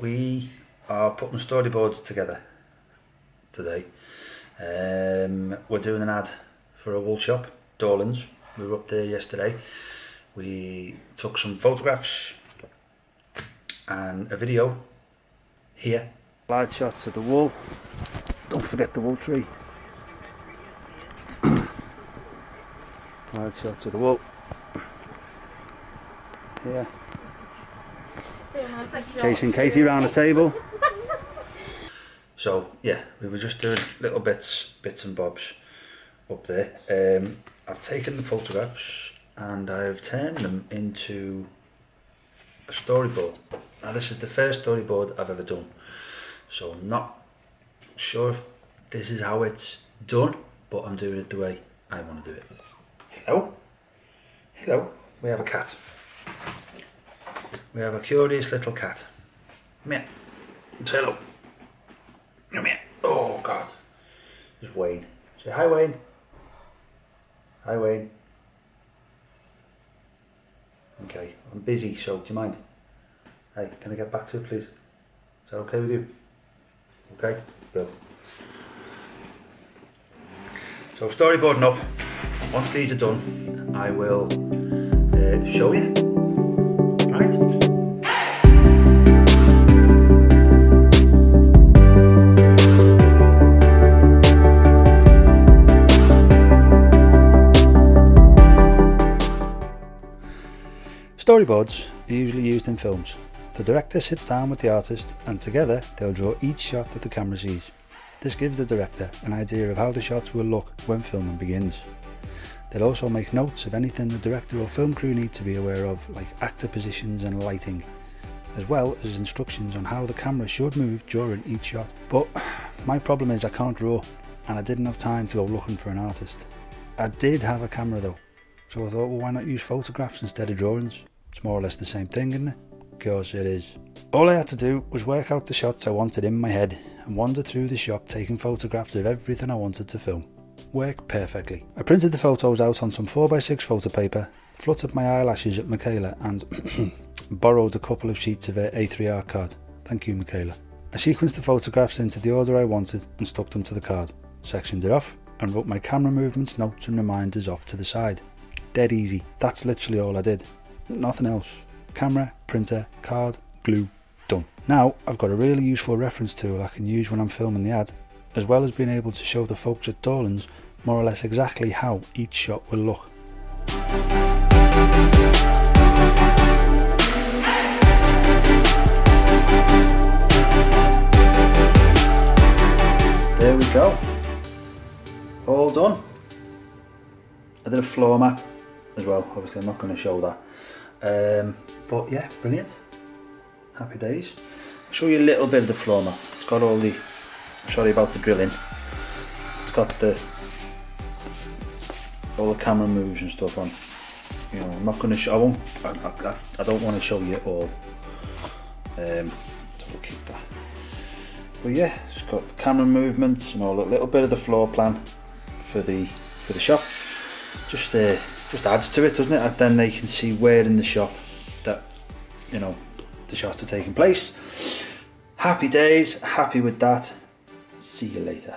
we are putting storyboards together today. Um, we're doing an ad for a wool shop, Dorlands. We were up there yesterday. We took some photographs and a video here. Slide shots of the wool. Don't forget the wool tree. Slide shots of the wool. Here. Chasing Katie around the table. So yeah, we were just doing little bits, bits and bobs up there. Um, I've taken the photographs and I've turned them into a storyboard. Now this is the first storyboard I've ever done. So I'm not sure if this is how it's done, but I'm doing it the way I want to do it. Hello? Hello? We have a cat. We have a curious little cat. Come here. Say hello. Come here. Oh God. There's Wayne. Say hi Wayne. Hi Wayne. Okay, I'm busy, so do you mind? Hey, can I get back to it please? Is that okay with you? Okay? Good. So storyboarding up. Once these are done, I will uh, show you. Storyboards are usually used in films. The director sits down with the artist and together they'll draw each shot that the camera sees. This gives the director an idea of how the shots will look when filming begins. They'll also make notes of anything the director or film crew need to be aware of, like actor positions and lighting, as well as instructions on how the camera should move during each shot. But my problem is I can't draw, and I didn't have time to go looking for an artist. I did have a camera though, so I thought, well, why not use photographs instead of drawings? It's more or less the same thing, isn't it? Of course it is. All I had to do was work out the shots I wanted in my head and wander through the shop taking photographs of everything I wanted to film. Worked perfectly. I printed the photos out on some 4x6 photo paper, fluttered my eyelashes at Michaela and borrowed a couple of sheets of her A3R card. Thank you, Michaela. I sequenced the photographs into the order I wanted and stuck them to the card, sectioned it off, and wrote my camera movements, notes, and reminders off to the side. Dead easy. That's literally all I did. Nothing else. Camera, printer, card, glue, done. Now I've got a really useful reference tool I can use when I'm filming the ad, as well as being able to show the folks at Dorlands more or less exactly how each shot will look. There we go. All done. I did a floor map as well. Obviously, I'm not going to show that. Um, but yeah, brilliant. Happy days. I'll show you a little bit of the floor map. It's got all the. Sorry about the drilling. It's got the all the camera moves and stuff on. You know, I'm not going to show. I won't. I, I, I don't want to show you all. Um, so we'll keep that. But yeah, it's got the camera movements and all a little bit of the floor plan for the for the shop. Just uh, just adds to it, doesn't it? And then they can see where in the shop that you know the shots are taking place. Happy days, happy with that. See you later.